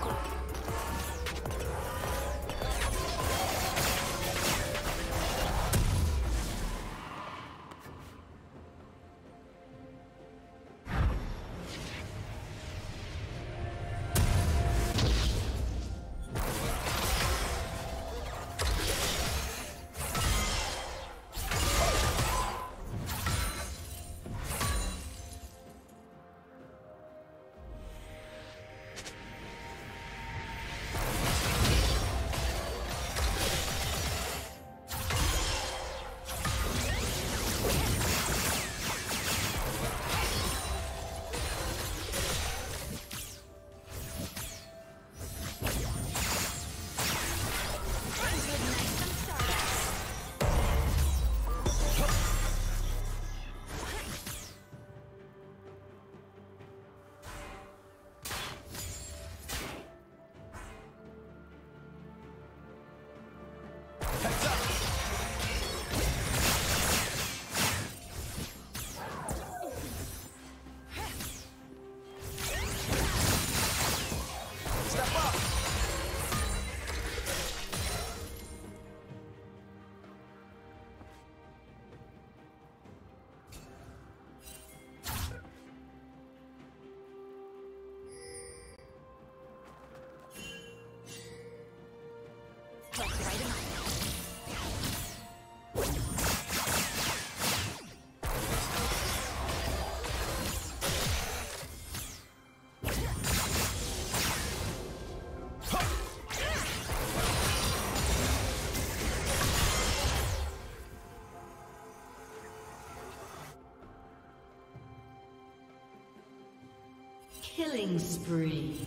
Thank. Huh. Killing spree.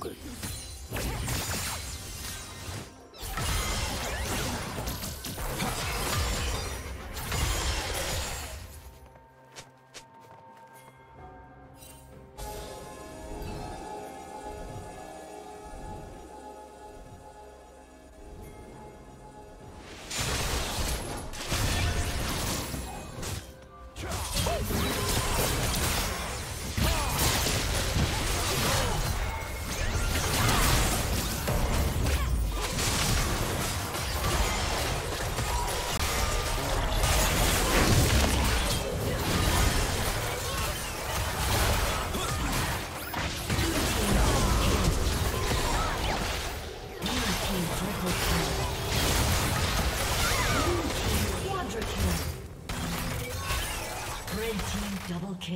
Okay.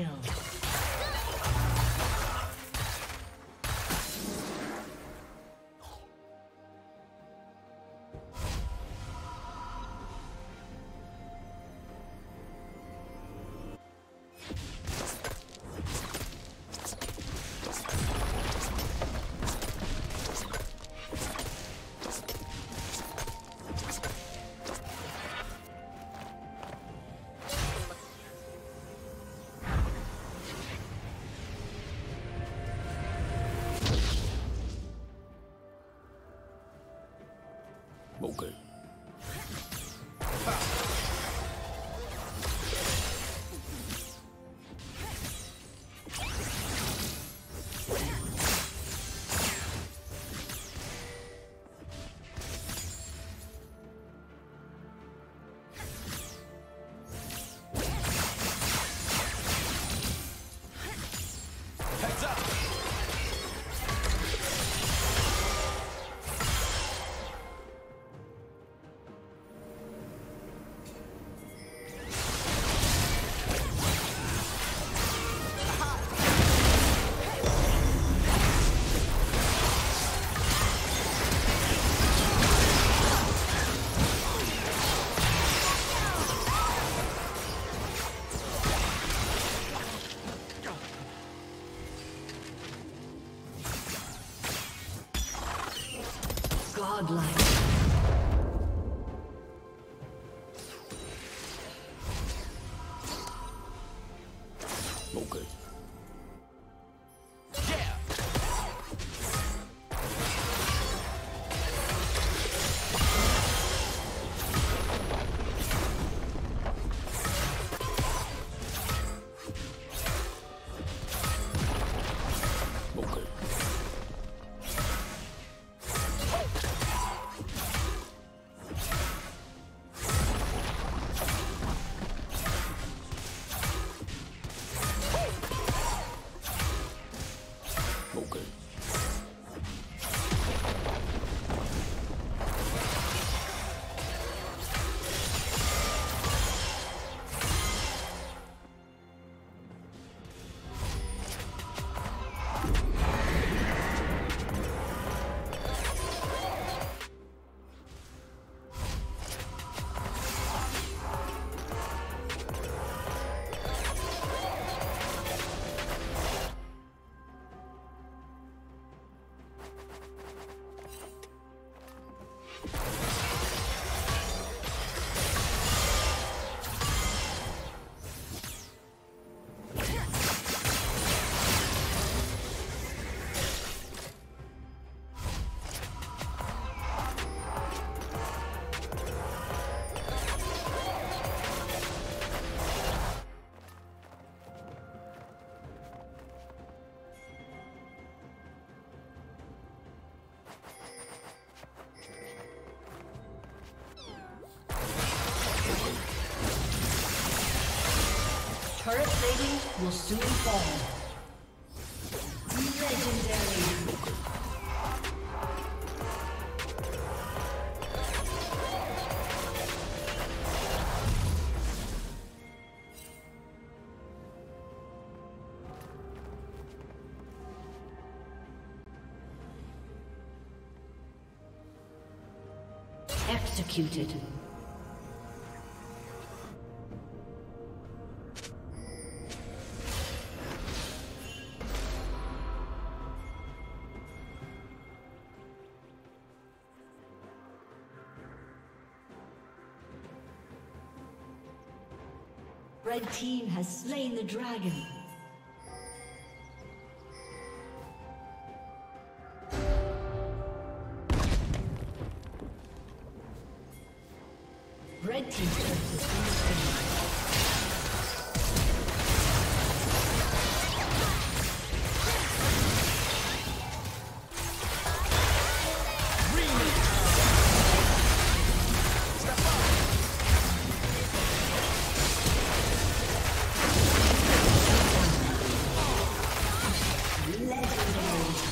Kill. Okay. Godlike. Turret plating will soon fall. Legendary. Executed. Team has slain the dragon. Red destroyed. Red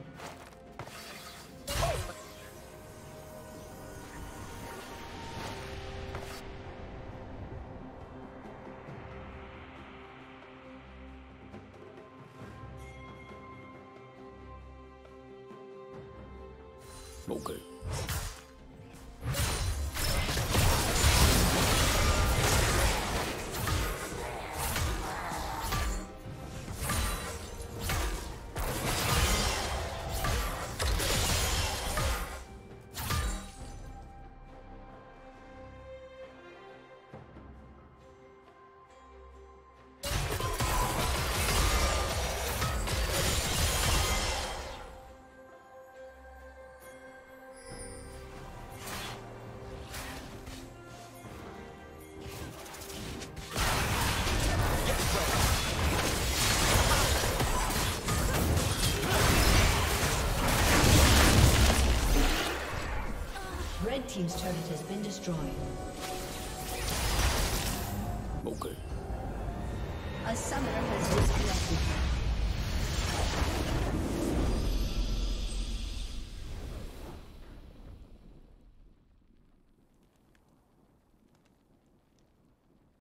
Team's turret has been destroyed. Okay. A summoner has disconnected.